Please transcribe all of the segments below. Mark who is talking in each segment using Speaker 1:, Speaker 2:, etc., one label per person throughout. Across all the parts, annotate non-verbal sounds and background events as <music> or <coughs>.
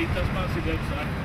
Speaker 1: direitas para se organizar.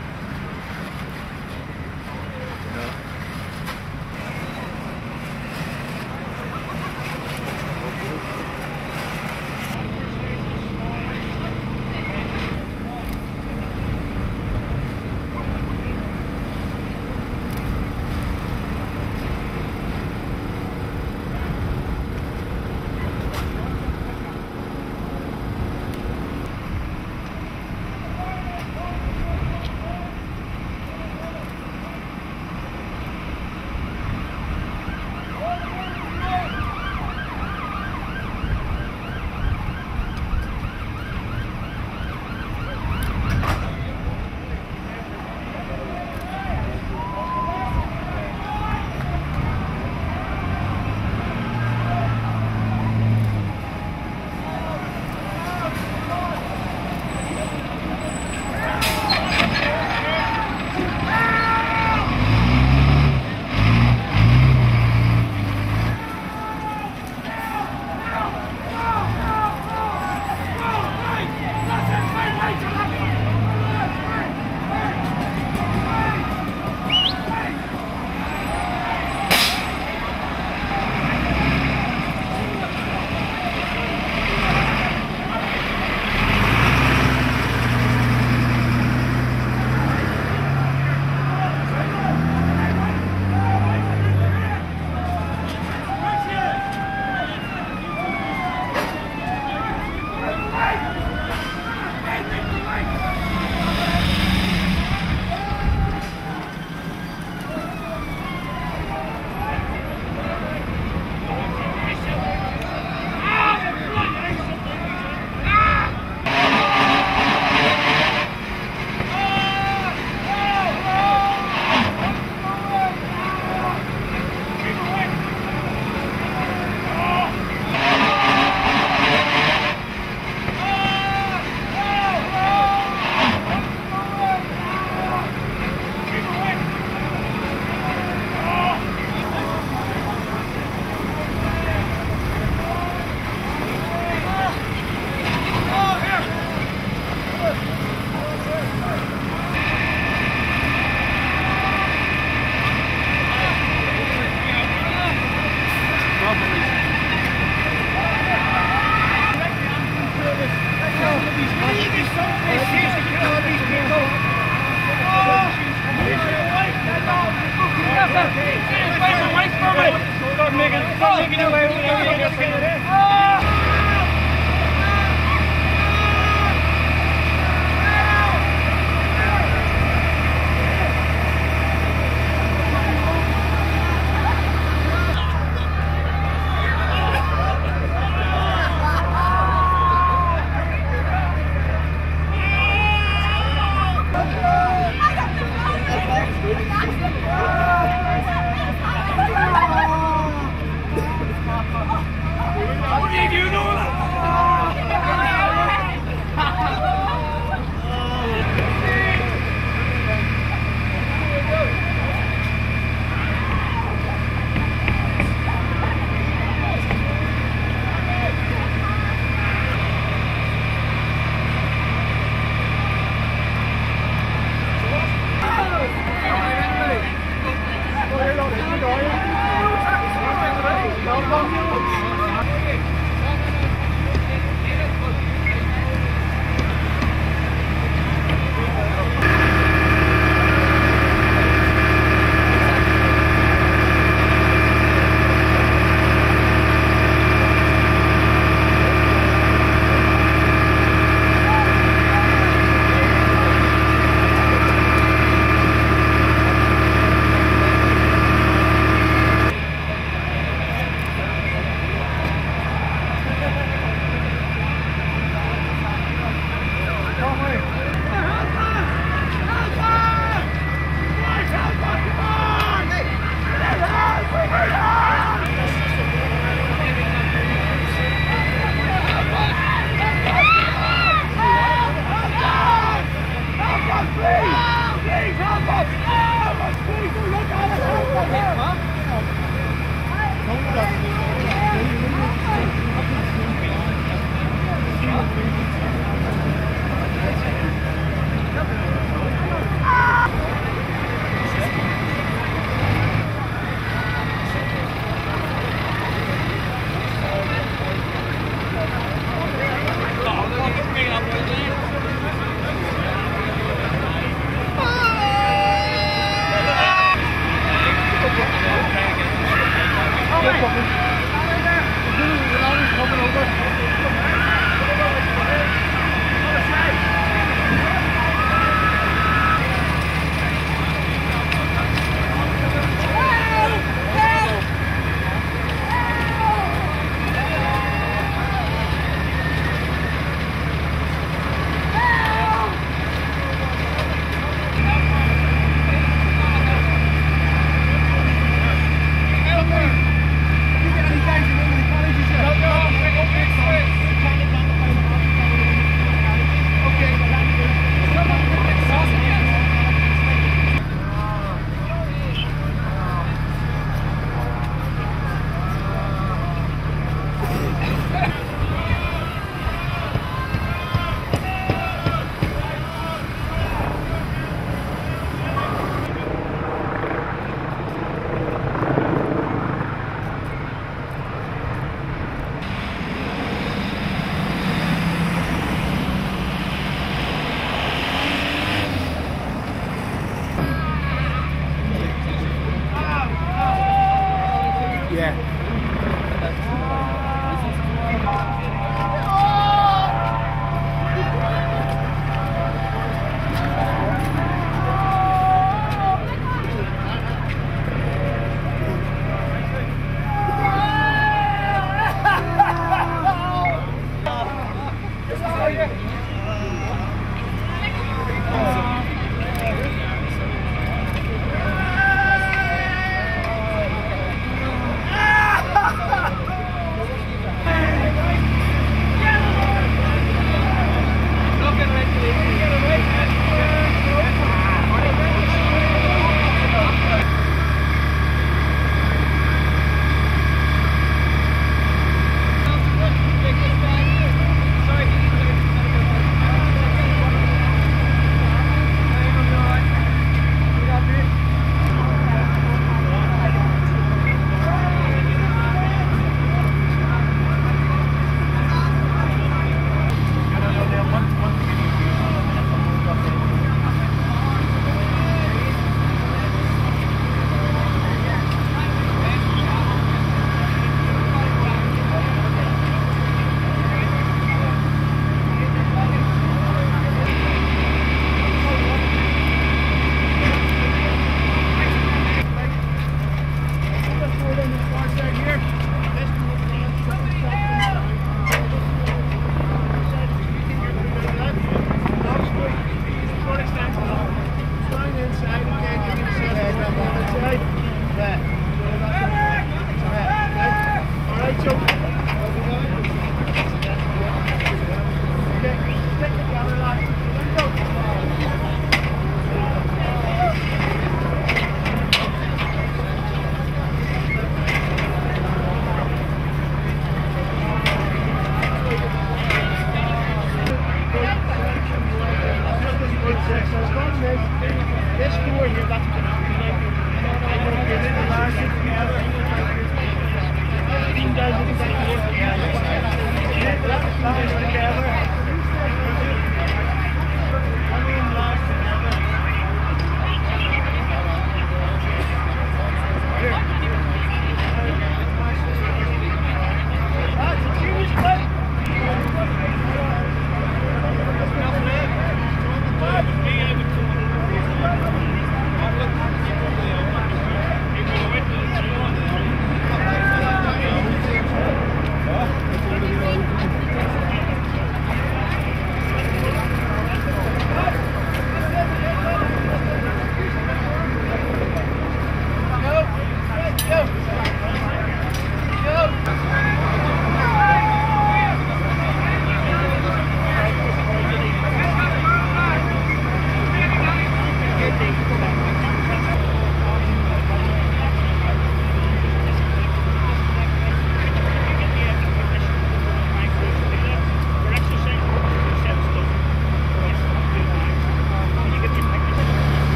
Speaker 1: And.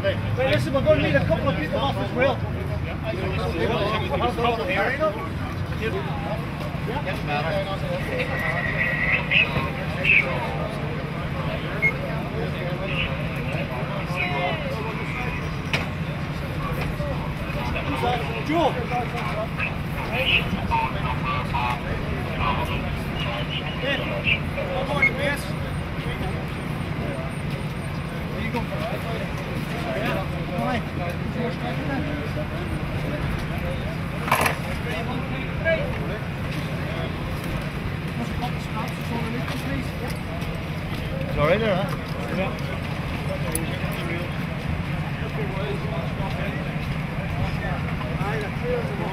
Speaker 1: Listen, we're going to need a couple of people off as well. Joe. Ben, one more to base. There you go. Yeah.
Speaker 2: Right there, huh?
Speaker 3: Well,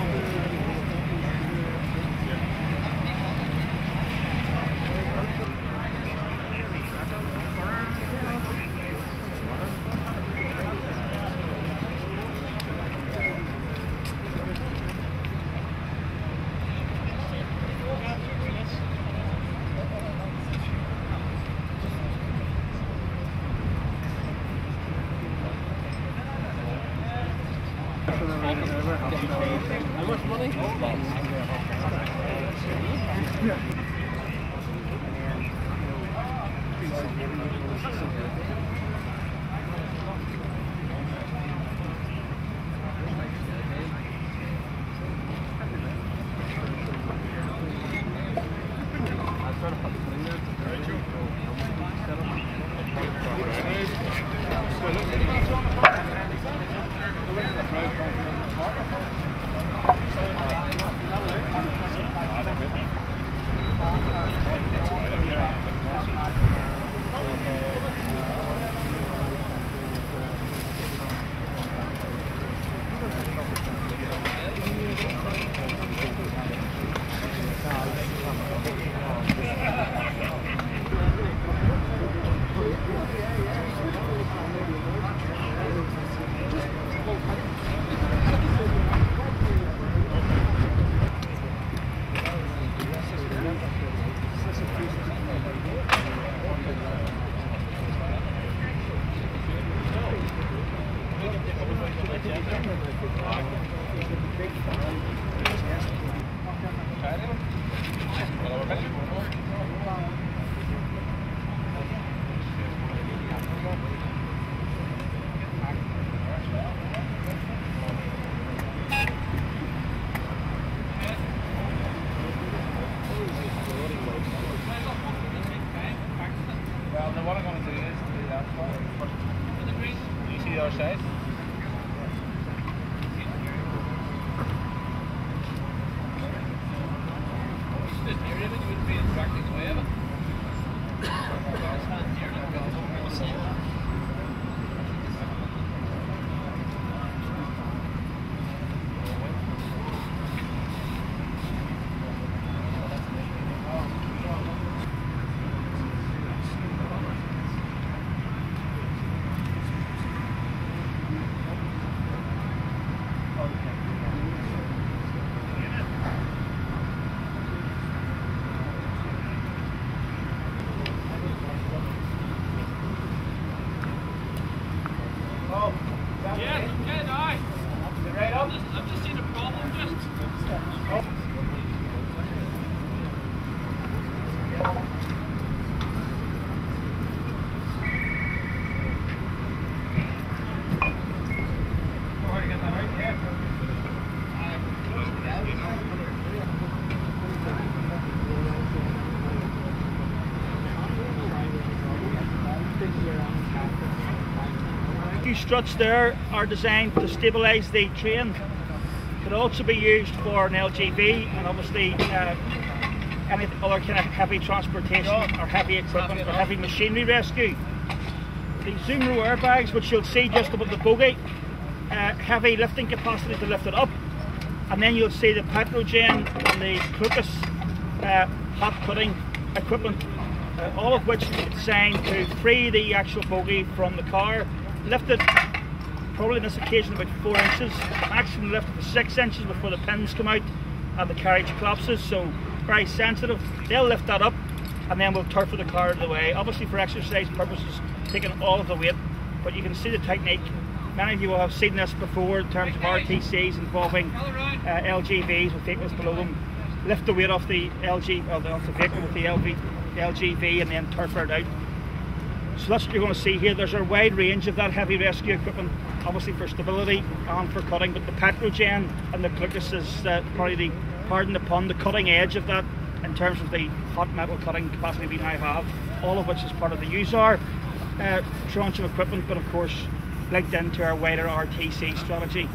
Speaker 1: struts there are designed to stabilise the train. Could also be used for an LGV and obviously uh, any other kind of heavy transportation or heavy equipment or heavy machinery rescue. The Zumro airbags, which you'll see just above the bogie, uh, heavy lifting capacity to lift it up. And then you'll see the Petrogen and the Clucas uh, hot putting equipment, uh, all of which is designed to free the actual bogie from the car, lift it probably on this occasion about four inches, maximum lift to six inches before the pins come out and the carriage collapses. So very sensitive. They'll lift that up and then we'll turf the car out of the way. Obviously for exercise purposes, taking all of the weight but you can see the technique. Many of you will have seen this before in terms of RTCs involving uh, LGVs with vehicles below them. Lift the weight off the LG of the, off the vehicle with the LV, LGV and then turf it out. So that's what you're going to see here. There's a wide range of that heavy rescue equipment, obviously for stability and for cutting, but the Petrogen and the Glucas is uh, probably the, pardon the pun, the cutting edge of that in terms of the hot metal cutting capacity we now have, all of which is part of the USAR uh, tranche of equipment, but of course linked into our wider RTC strategy.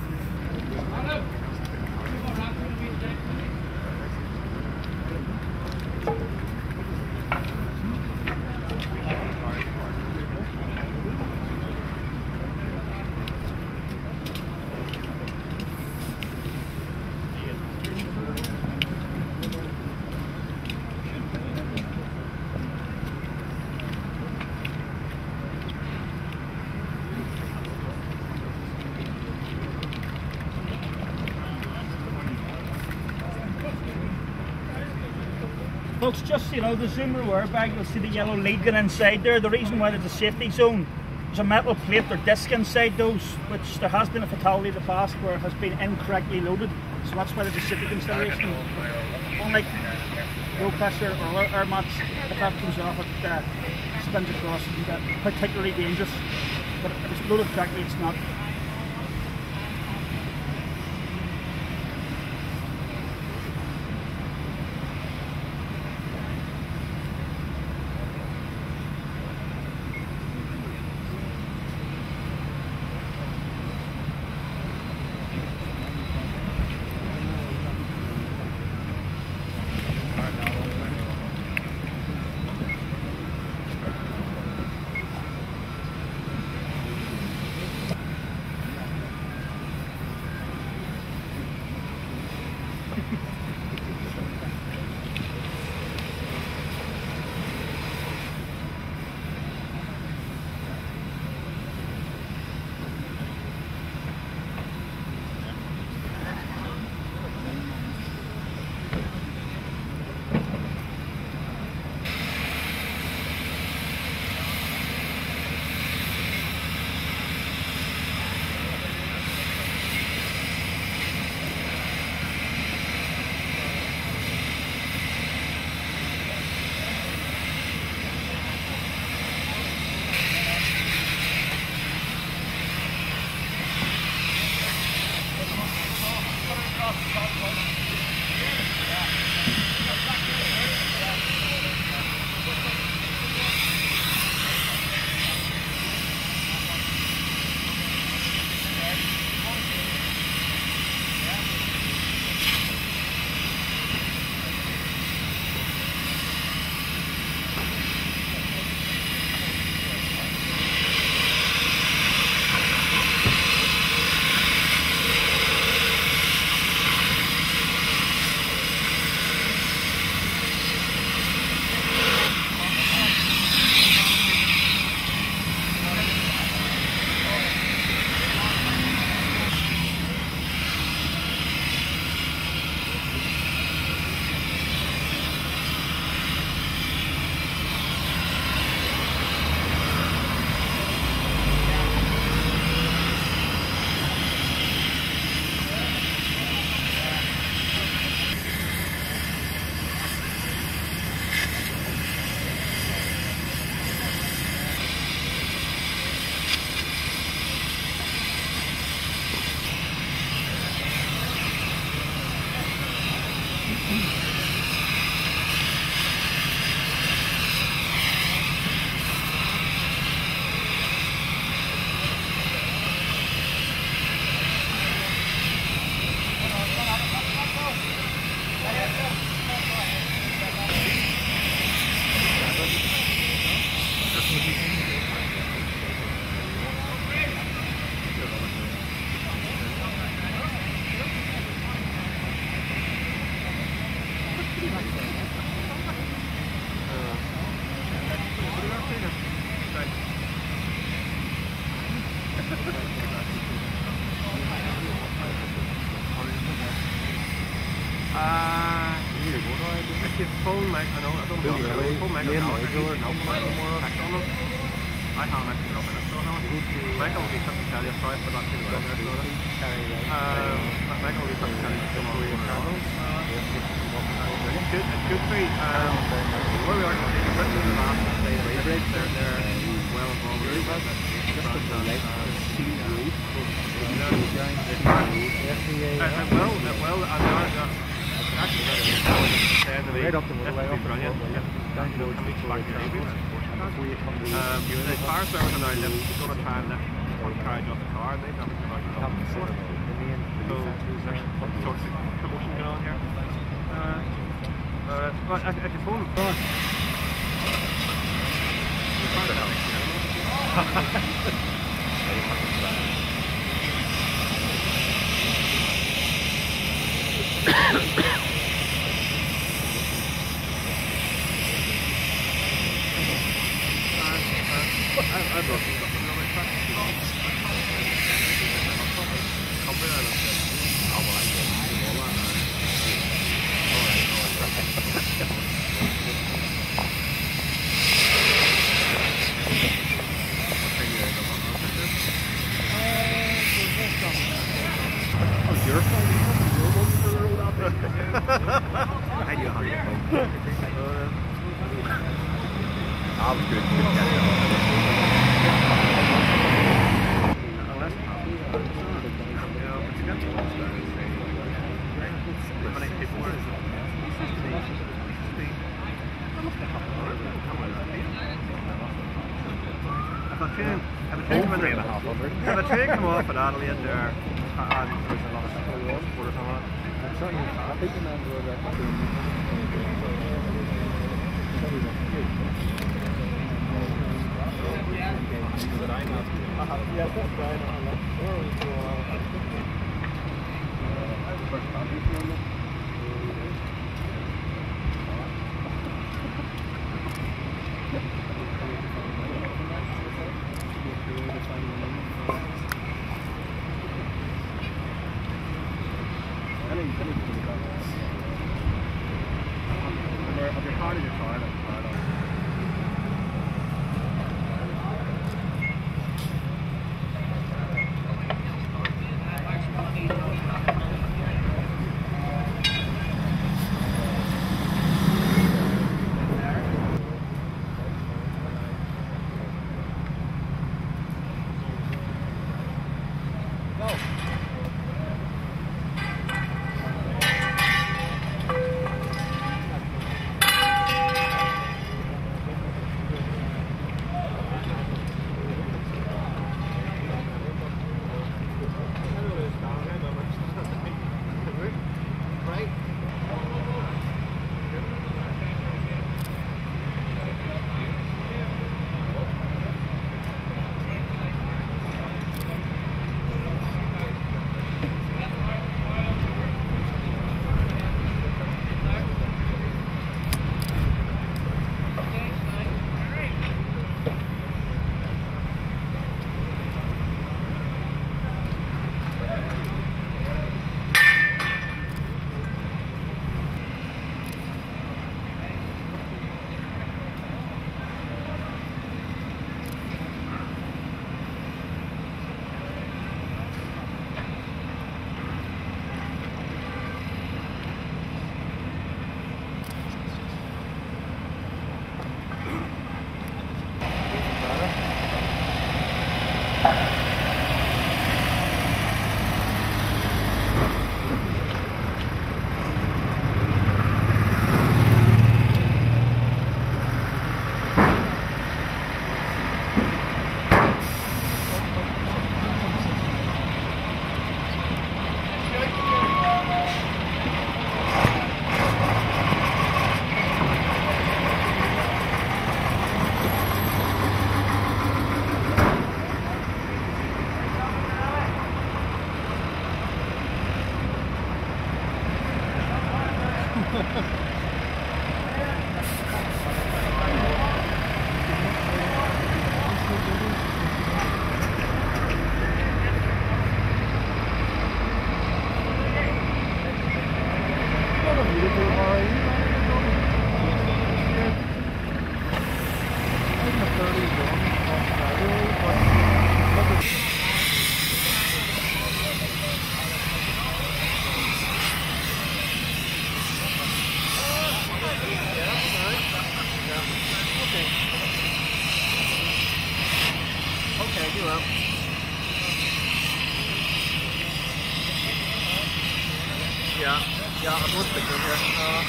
Speaker 1: Folks, just you know, the Zoomer airbag, you'll see the yellow lead going inside there. The reason why there's a safety zone, there's a metal plate or disc inside those, which there has been a fatality in the past where it has been incorrectly loaded. So that's why there's a safety consideration. Unlike low pressure or air mats, if that comes off, it uh, spins across and uh, particularly dangerous. But if it's loaded correctly, it's not.
Speaker 4: I haven't actually been up in it, so I haven't. Michael will be quick to tell you, sorry for not getting down there, so um, Michael will be quick to tell you what's going on with It's good, it's good for you. Um, where we are Britain in the last day of the bridge, they're, they're well involved with it. Just on the sea road. Well, well, I'm not, actually, said to me,
Speaker 2: Right up the motorway,
Speaker 4: this
Speaker 2: up
Speaker 4: would be
Speaker 2: the
Speaker 4: brilliant.
Speaker 2: motorway,
Speaker 4: If
Speaker 2: down
Speaker 4: you
Speaker 2: to
Speaker 4: know,
Speaker 2: the
Speaker 4: reach back to Arabian.
Speaker 2: Before you come to.
Speaker 4: Um, the fire service and I live going to try and lift one carriage off the car. They've never come out and done it before.
Speaker 2: the
Speaker 4: So there's some sort of promotion going on here. Uh, uh, well, I, I can phone. <laughs> <coughs> <coughs> <coughs> Them brought some stuff in my truck. Company Ireland. Oh, well, I did. All that. Oh, your phone? Your one's for the road out there? I do have your phone.
Speaker 2: I was good. good catch up.
Speaker 4: Unless you know, but you got the ones that is how many people were If a train, if a train come in
Speaker 2: Three
Speaker 4: there,
Speaker 2: and a half hundred.
Speaker 4: if a train come off at Adelaide there, Hello. Yeah, yeah, I'm with the here. Uh,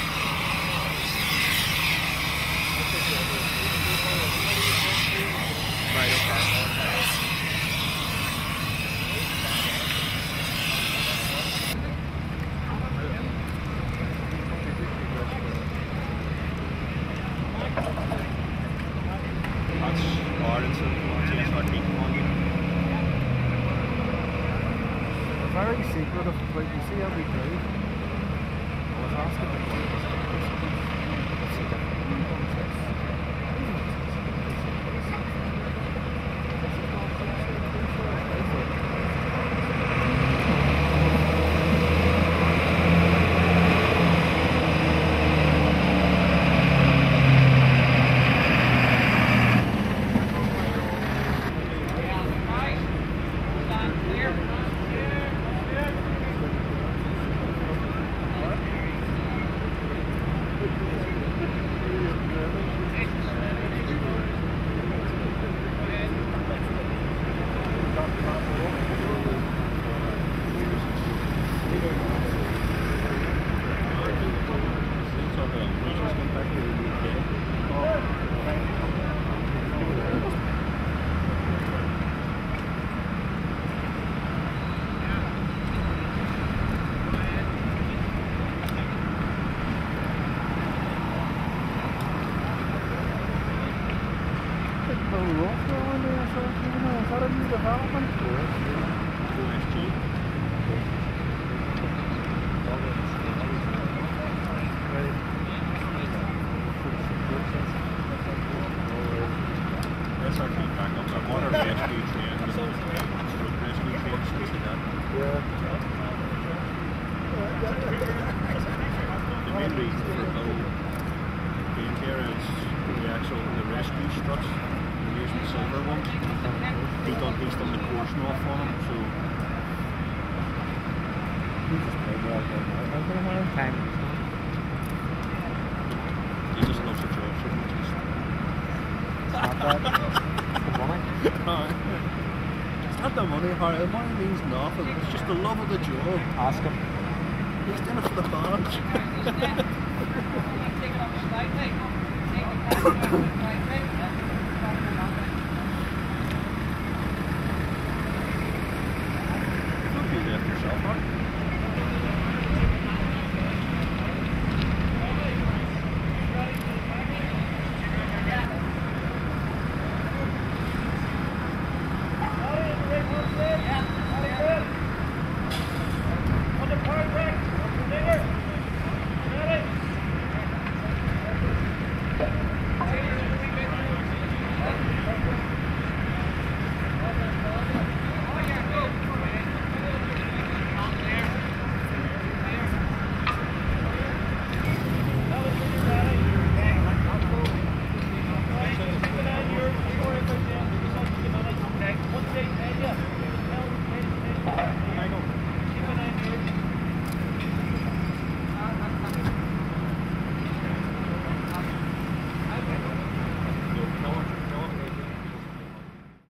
Speaker 4: right, okay.
Speaker 2: part of the
Speaker 4: money means nothing. It's just the love of the job.
Speaker 2: Ask him.
Speaker 4: He's done it for the badge. <laughs>